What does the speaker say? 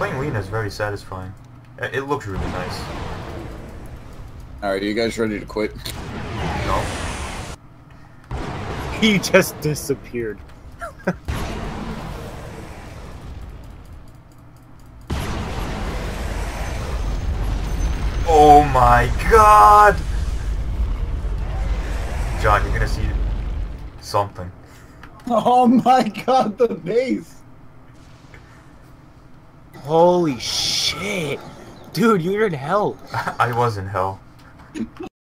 playing Lena is very satisfying. Uh, It looks really nice. Alright, are you guys ready to quit? No? He just disappeared. Oh my god! John, you're gonna see something. Oh my god, the base! Holy shit. Dude, you're in hell. I was in hell.